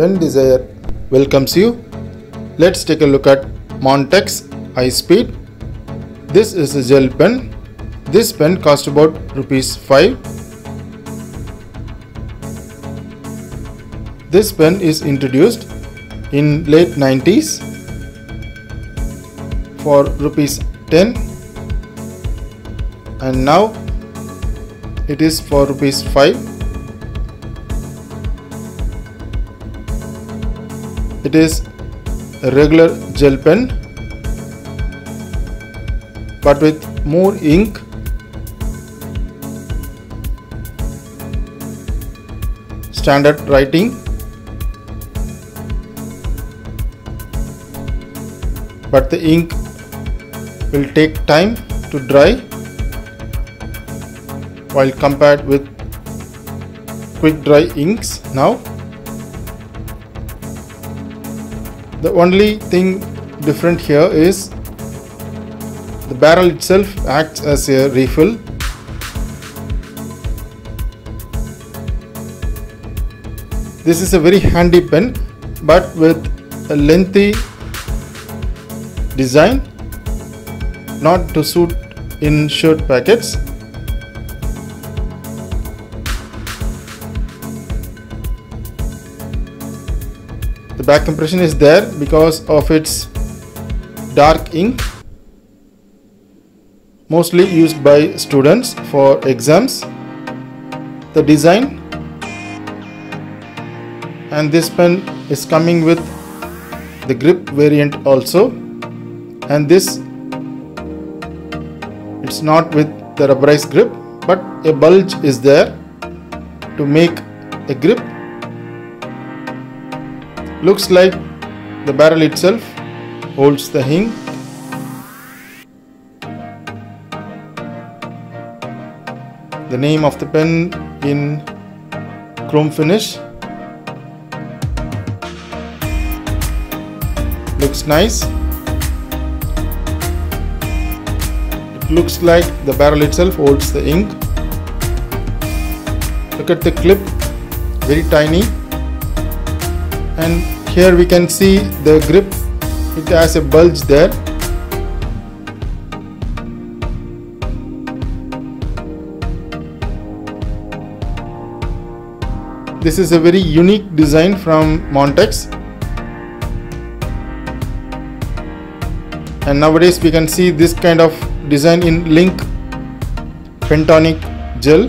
Pen Desire welcomes you. Let's take a look at Montex Hy-Speed. This is a gel pen. This pen cost about rupees 5. This pen is introduced in late 90s for rupees 10 and now it is for rupees 5 it is a regular gel pen but with more ink. Standard writing. But the ink will take time to dry while compared with quick dry inks now the only thing different here is the barrel itself acts as a refill. This is a very handy pen but with a lengthy design not to suit in shirt packets the back impression is there because of its dark ink mostly used by students for exams. The design and this pen is coming with the grip variant also. And this it's not with the rubberized grip but a bulge is there to make a grip looks like the barrel itself holds the ink the name of the pen in chrome finish. Looks nice. It looks like the barrel itself holds the ink. Look at the clip very tiny and here we can see the grip. It has a bulge there. This is a very unique design from Montex. And nowadays we can see this kind of design in Linc Pentonic gel.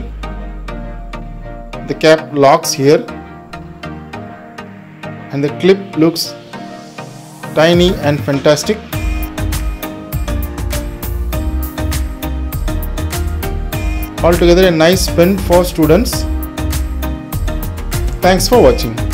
The cap locks here and the clip looks tiny and fantastic. Altogether a nice pen for students. Thanks for watching